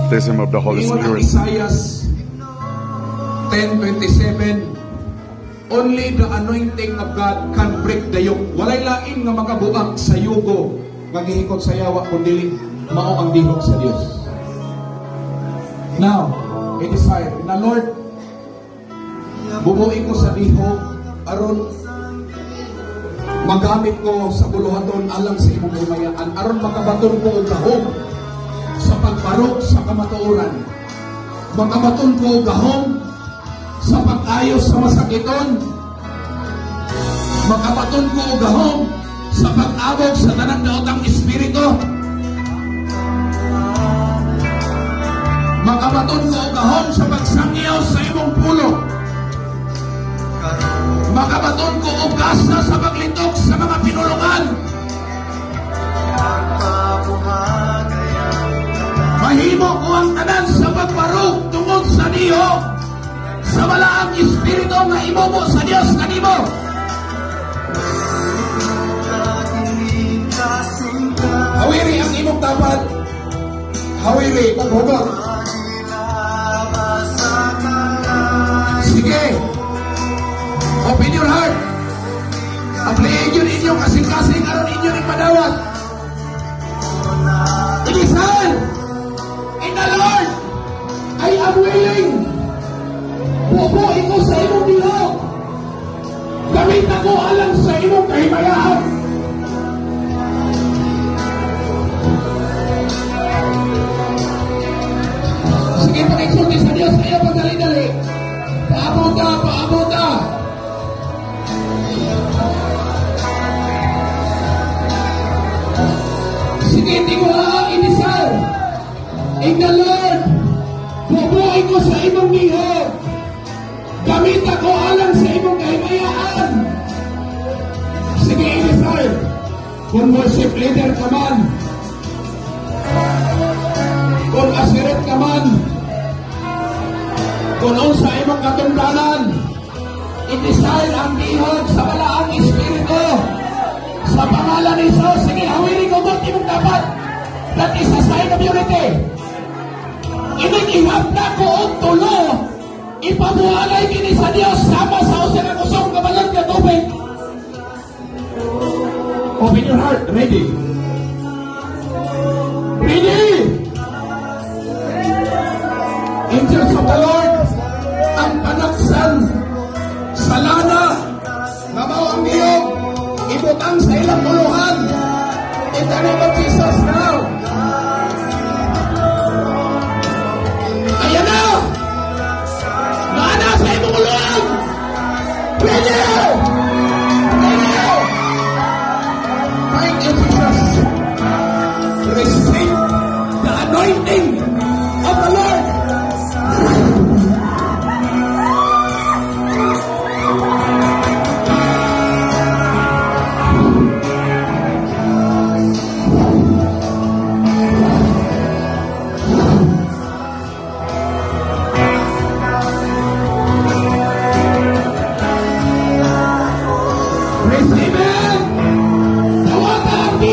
baptism of the Holy Spirit. Isaias 10.27 Only the anointing of God can break the yoke. Walay lain nga makabuak sa yugo nga gihikot sa yawa kundi mao ang dihok sa Dios. Now, it is I, na Lord, bubuin ko sa dihok aron magamit ko sa buluhaton alang sa imong kamayaan aron makabaton ko og gahom sa pagbarok sa kamatuoran. Makabaton ko gahom sa pag-ayos sa masakiton. Makabaton ko gahom sa pag-abog sa tanang daotang espiritu makabaton ko gahom sa pagsangyaw sa imong pulo. Makabaton ko og gasa sa paglitok sa mga pinulungan sa malaang espiritu nga imumo sa Dios kanimo hawiri ang imong dapat hawiri hugot sige open your heart Aplihin yun inyong kasing-kasing aron inyo rin madawat. Inisan! In the Lord, I am willing. Ko dihok. Gamit ako alang sa imong kahimayaan. Sige, pakiksulti sa Diyos. Kaya pagdali-dali. Paabot ka, paabot ka. Sige, ko inisal. In the Lord, bubuhay ko sa imong Kung worship leader ka man, kung asiret ka man, kung sa imong katungdanan, inisal ang nihog sa malaang espiritu. Sa pangalan ni Jesus, sige, hawiri ko mo, imong dapat. That is a sign of unity. Inigihap na ko og tulo. Ipabuhalay kini sa Dios sama sa usa ka kusong Open your heart. Ready? Ready? Angels of the Lord, ang panaksan sa lana na mao ang niyog ibutang sa ilang puluhan. In the name of Jesus now. Ayan na! Maana sa imong puluhan! Pwede! Thank you,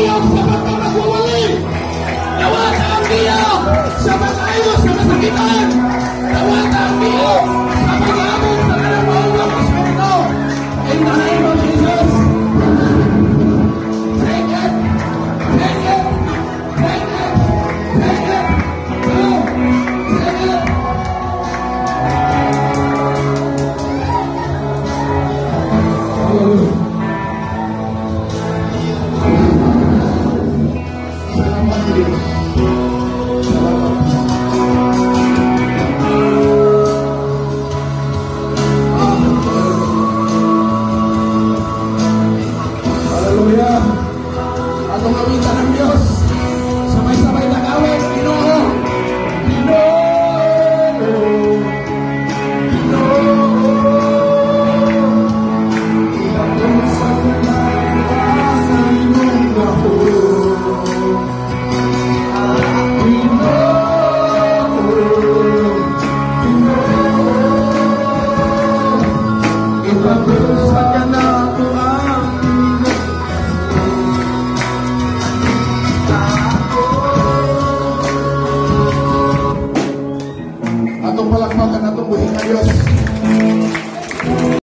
Biyog sa pagkakagwawali! Nawata ang biyog sa pag-ayos sa masakitan! Nawata ang biyog sa pag-abot sa kalamang ng Espiritu! In the name of Jesus! Take it! Take it! Take it! Take it!